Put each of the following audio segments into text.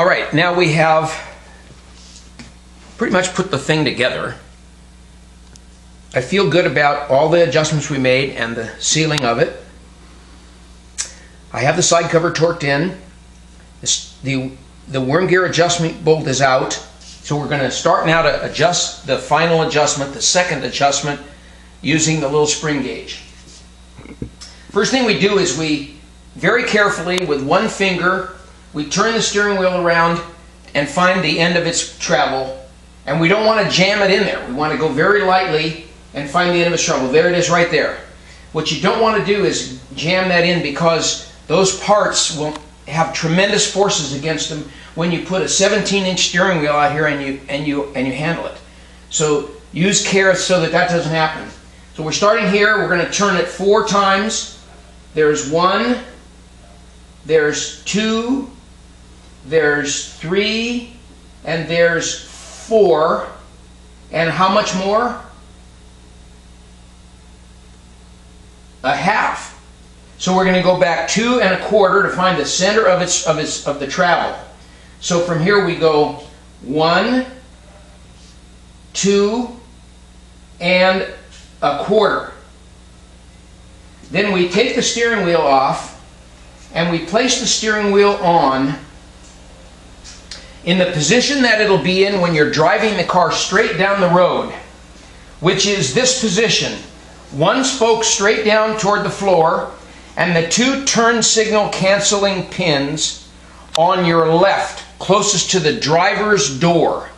All right, now we have pretty much put the thing together. I feel good about all the adjustments we made and the sealing of it. I have the side cover torqued in. The, the worm gear adjustment bolt is out. So we're going to start now to adjust the final adjustment, the second adjustment, using the little spring gauge. First thing we do is we very carefully with one finger, we turn the steering wheel around and find the end of its travel. And we don't want to jam it in there. We want to go very lightly and find the end of its travel. There it is right there. What you don't want to do is jam that in because those parts will have tremendous forces against them when you put a 17 inch steering wheel out here and you and you and you handle it. So use care so that that doesn't happen. So we're starting here. We're going to turn it four times. There's one. There's two. There's three. And there's four. And how much more? A half. So we're going to go back two and a quarter to find the center of its of its of the travel. So from here we go one, two, and a quarter. Then we take the steering wheel off and we place the steering wheel on in the position that it'll be in when you're driving the car straight down the road, which is this position. One spoke straight down toward the floor and the two turn signal canceling pins on your left, closest to the driver's door.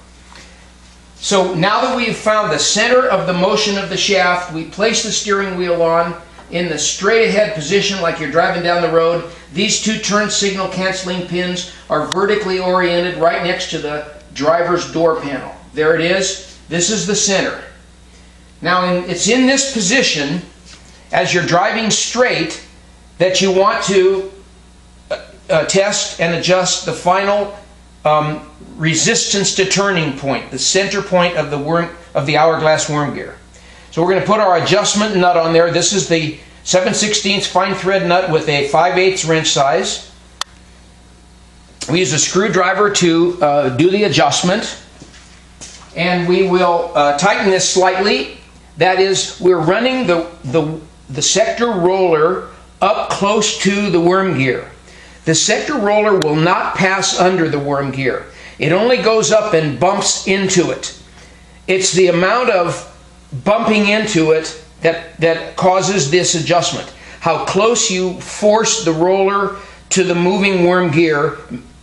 So now that we've found the center of the motion of the shaft, we place the steering wheel on in the straight ahead position like you're driving down the road. These two turn signal canceling pins are vertically oriented right next to the driver's door panel. There it is. This is the center. Now in, it's in this position as you're driving straight that you want to uh, uh, test and adjust the final um, resistance to turning point, the center point of the worm of the hourglass worm gear. So we're going to put our adjustment nut on there. This is the 7 16 fine thread nut with a 5 8 wrench size. We use a screwdriver to uh, do the adjustment. And we will uh, tighten this slightly. That is, we're running the, the, the sector roller up close to the worm gear. The sector roller will not pass under the worm gear. It only goes up and bumps into it. It's the amount of bumping into it that, that causes this adjustment. How close you force the roller to the moving worm gear,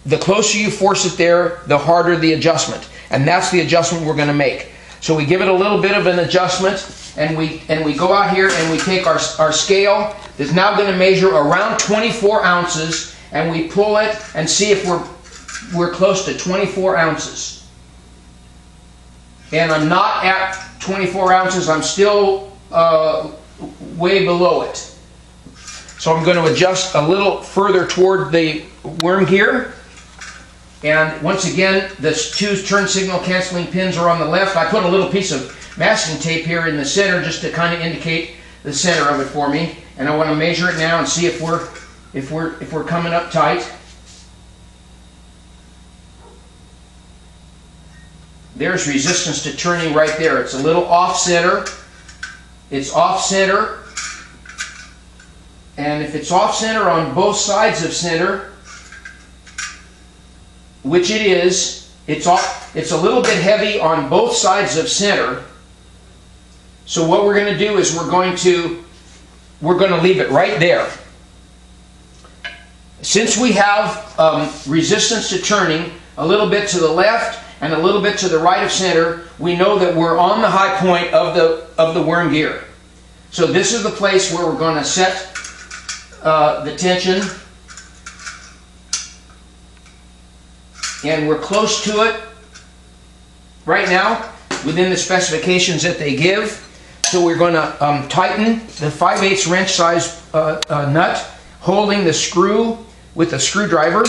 the closer you force it there, the harder the adjustment. And that's the adjustment we're going to make. So we give it a little bit of an adjustment and we and we go out here and we take our, our scale that's now going to measure around 24 ounces and we pull it and see if we're we're close to 24 ounces. And I'm not at 24 ounces, I'm still uh, way below it. So I'm going to adjust a little further toward the worm gear. And once again, the two turn signal canceling pins are on the left. I put a little piece of masking tape here in the center just to kind of indicate the center of it for me. And I want to measure it now and see if we're if we're if we're coming up tight. There's resistance to turning right there. It's a little off center. It's off center. And if it's off center on both sides of center, which it is, it's off, it's a little bit heavy on both sides of center. So what we're going to do is we're going to we're going to leave it right there. Since we have um, resistance to turning a little bit to the left and a little bit to the right of center, we know that we're on the high point of the of the worm gear. So this is the place where we're going to set uh, the tension. And we're close to it right now within the specifications that they give. So we're going to um, tighten the 5 8 wrench size uh, uh, nut, holding the screw with a screwdriver.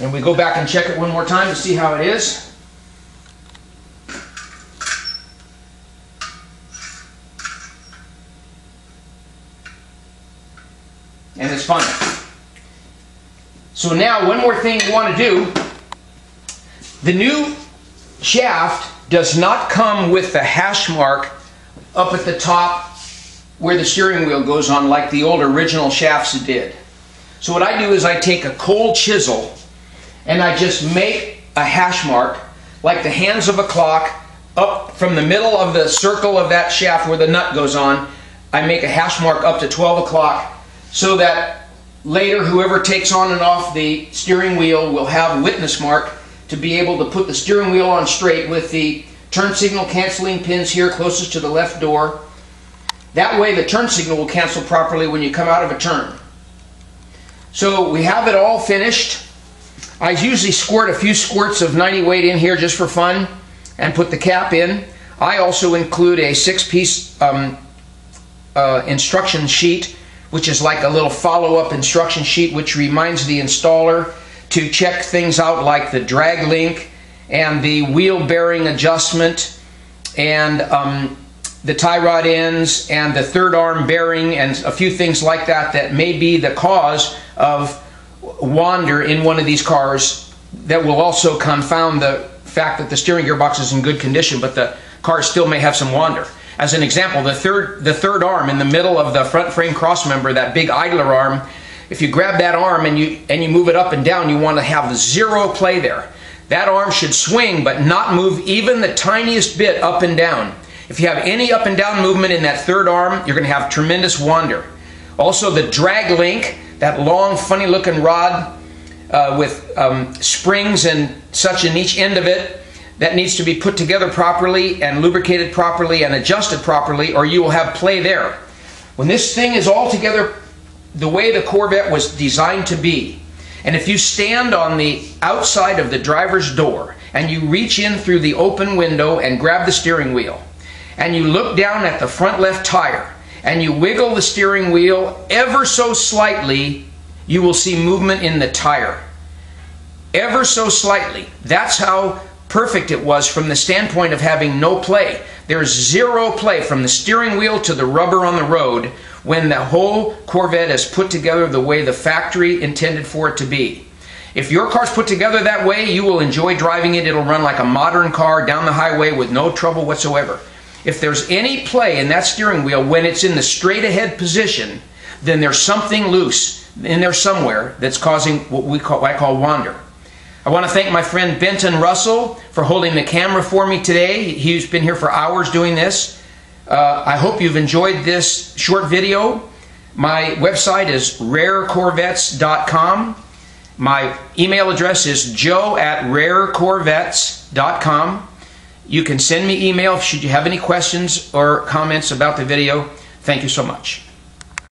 And we go back and check it one more time to see how it is. and it's fine. So now, one more thing you want to do. The new shaft does not come with the hash mark up at the top where the steering wheel goes on like the old original shafts did. So what I do is I take a cold chisel and I just make a hash mark like the hands of a clock up from the middle of the circle of that shaft where the nut goes on. I make a hash mark up to 12 o'clock so that later whoever takes on and off the steering wheel will have witness mark to be able to put the steering wheel on straight with the turn signal canceling pins here closest to the left door. That way the turn signal will cancel properly when you come out of a turn. So we have it all finished. I usually squirt a few squirts of 90 weight in here just for fun and put the cap in. I also include a six-piece um, uh, instruction sheet which is like a little follow-up instruction sheet which reminds the installer to check things out like the drag link and the wheel bearing adjustment and um, the tie rod ends and the third arm bearing and a few things like that that may be the cause of wander in one of these cars that will also confound the fact that the steering gearbox is in good condition but the car still may have some wander. As an example, the third, the third arm in the middle of the front frame cross member, that big idler arm, if you grab that arm and you, and you move it up and down, you want to have zero play there. That arm should swing but not move even the tiniest bit up and down. If you have any up and down movement in that third arm, you're going to have tremendous wander. Also the drag link, that long funny looking rod uh, with um, springs and such in each end of it, that needs to be put together properly and lubricated properly and adjusted properly or you will have play there. When this thing is all together the way the Corvette was designed to be, and if you stand on the outside of the driver's door and you reach in through the open window and grab the steering wheel, and you look down at the front left tire and you wiggle the steering wheel ever so slightly, you will see movement in the tire. Ever so slightly. That's how perfect it was from the standpoint of having no play. There's zero play from the steering wheel to the rubber on the road when the whole Corvette is put together the way the factory intended for it to be. If your car's put together that way, you will enjoy driving it. It'll run like a modern car down the highway with no trouble whatsoever. If there's any play in that steering wheel when it's in the straight ahead position, then there's something loose in there somewhere that's causing what we call what I call wander. I want to thank my friend Benton Russell for holding the camera for me today. He's been here for hours doing this. Uh, I hope you've enjoyed this short video. My website is rarecorvettes.com. My email address is joe at rarecorvettes.com. You can send me email should you have any questions or comments about the video. Thank you so much.